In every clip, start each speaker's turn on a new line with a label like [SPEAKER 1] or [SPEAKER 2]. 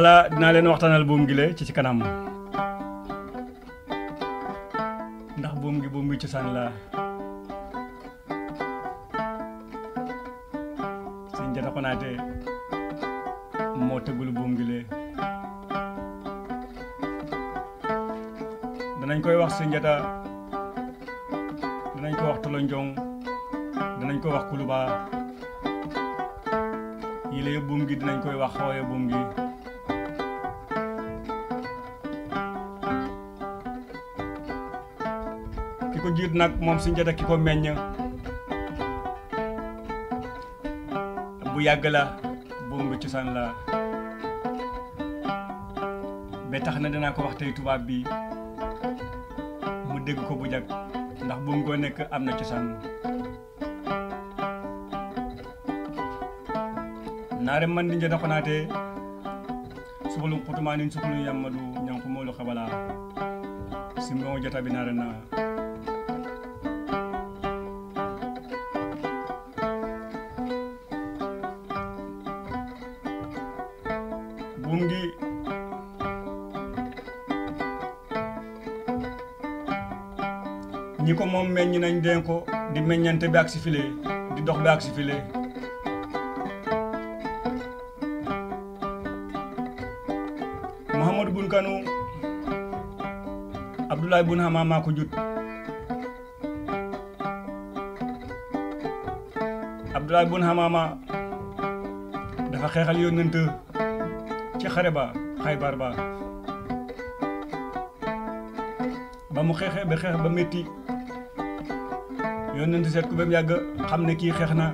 [SPEAKER 1] bala dinaa leen waxtaanal buum gi le ci ci kanam. Ndax buum gi buum gi cosaan la. Sëñ Jata Konaate moo tëggul buum gi le danañ koy wax sëñ Jata danañ ko wax tolonjong danañ ko wax kuluba. Yëpp buum gi dinañ koy wax xooye buum gi ki ko jiit nag moom si njata ki ko meññ bu yàgg la buum gi cosaan la. Ba tax na dinaa ko wax tey tubaab bi mu dégg ko bu jag ndax buum goo nekk am na cosaan naare man di njata konaate subalum xutumanin sukulu yammadu ñankumolu xabala simbo jata bi naare na ñi ko moom meññ nañ den ko di meññante bi ak si file di dox bi ak si file. Mouhamadou Bun Kanu Abdoulaye Bun Hama maa ko jut Abdoulaye Bun Hama ma dafa xeexal yónnent ci xare ba Xaybar ba. Ba mu xeexee ba xeex ba métti yónnent seet ku ba mu yàgg xam ne kii xeex na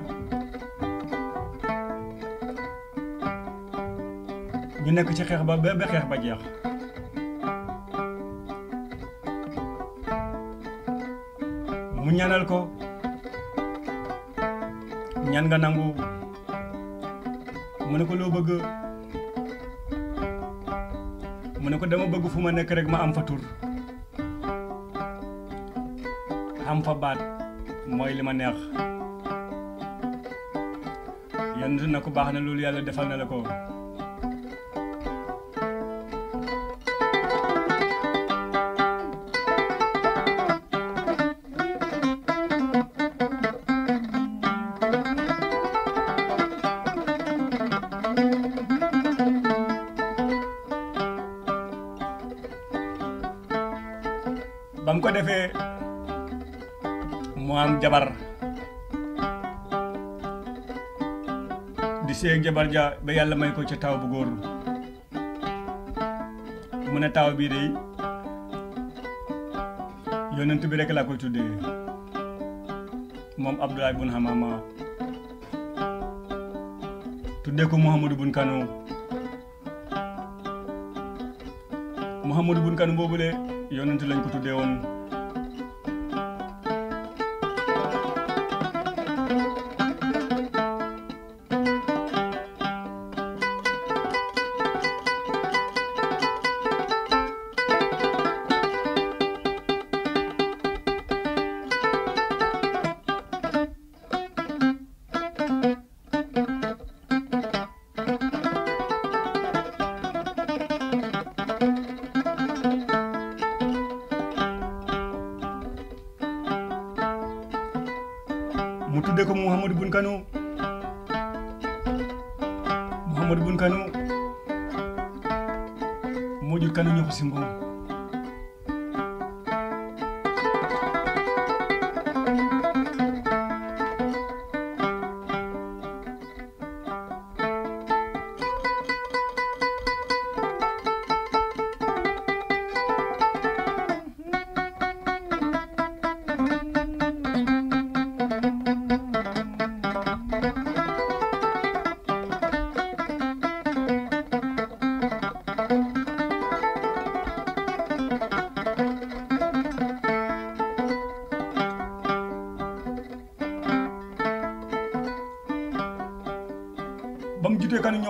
[SPEAKER 1] ñu nekk ci xeex ba ba xeex ba jeex mu ñaanal ko? Ñaan nga nangu mu ne ko bëgg mu ne ko dama bëgg fu ma rek ma am fa am fa baat mooy li ma neex. Yonent na ko baax na loolu defal na la ko. Ba mu ko defee mu am jabar di seeg jabar ja ba yàlla may ko ca taw bu góor. Mu ne taw bii de yonent bi rek laa koy tuddee. Moom Abdoulaye Hamama. Tuddee ko Mouhamadou Bun Kanu Mouhamadou Bun Kanu boobule yonent lañ ko tuddee woon Mouhamadou Bun Kanu Mouhamadou Bun Kanu moo jur kanu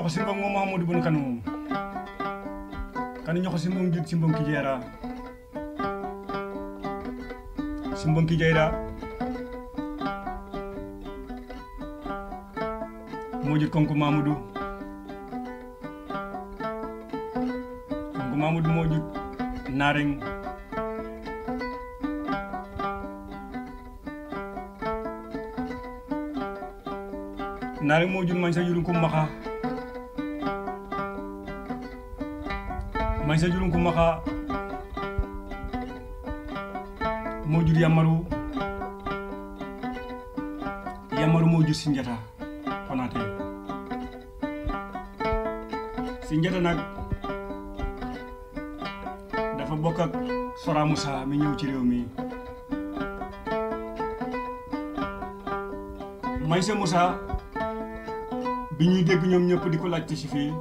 [SPEAKER 1] ko si ngom moom Mouhamadou Bun Kanu. Kanu ñoo ko si ngom jut si mbom ki jeera si mbom ki jeera moo jut konku Mamadou kooku Mamadou moo jut naareng naareng moo jut mañ sa jurum kum maxa mañ sa jurum kum maxa moo jur yamaru. Yamaru moo jur Sinjata Konaté Sinjata nag dafa bokk ak Sora Moussa mi ñëw ci réew mi Maysa Moussa bi ñuy dégg ñoom ñëpp di ko laajte si fii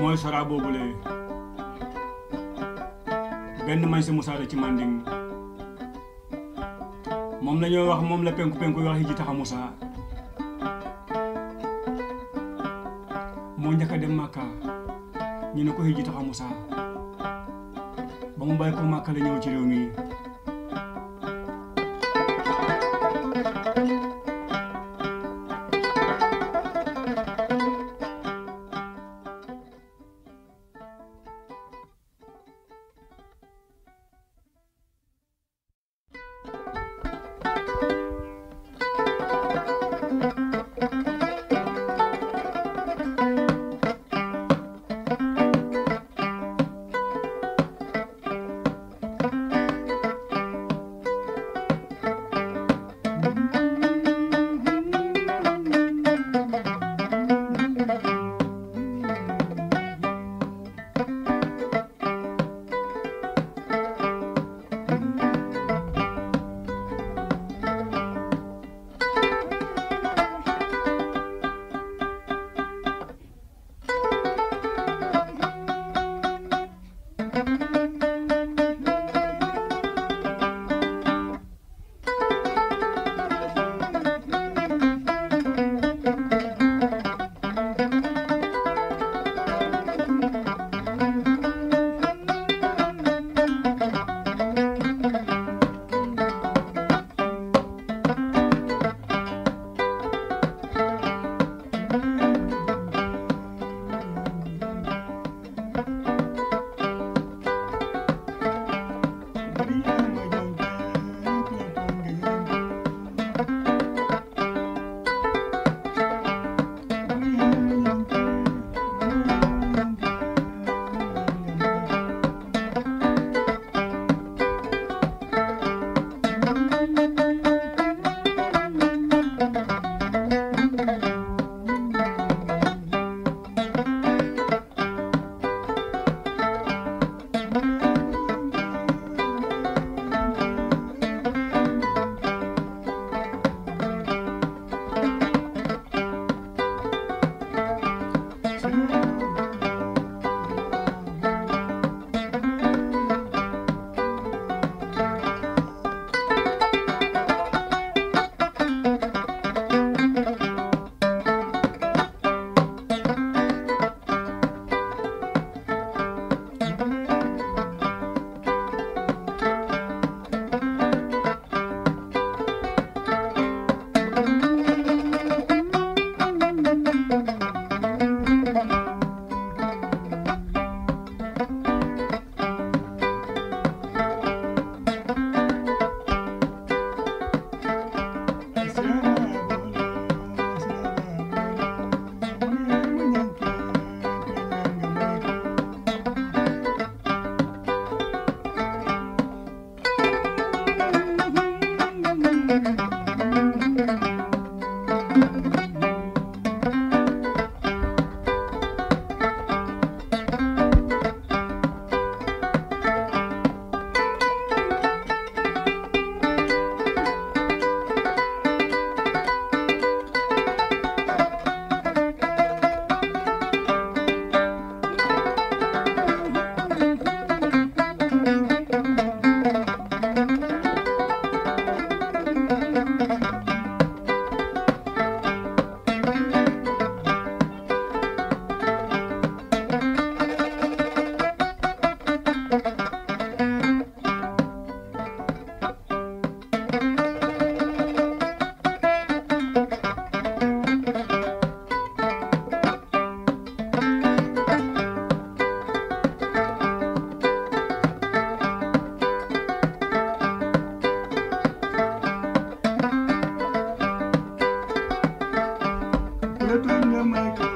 [SPEAKER 1] mooy Sora boobule. Benn Maysa Moussa la ci Manding. Moom la ñoo wax moom la penku penku wax yi ji taxa Moussa moo njëkk a dem Màkka. Ñu ne ko hijji taxa musaa ba ko Màkka la ñëw ci réew Tanga
[SPEAKER 2] make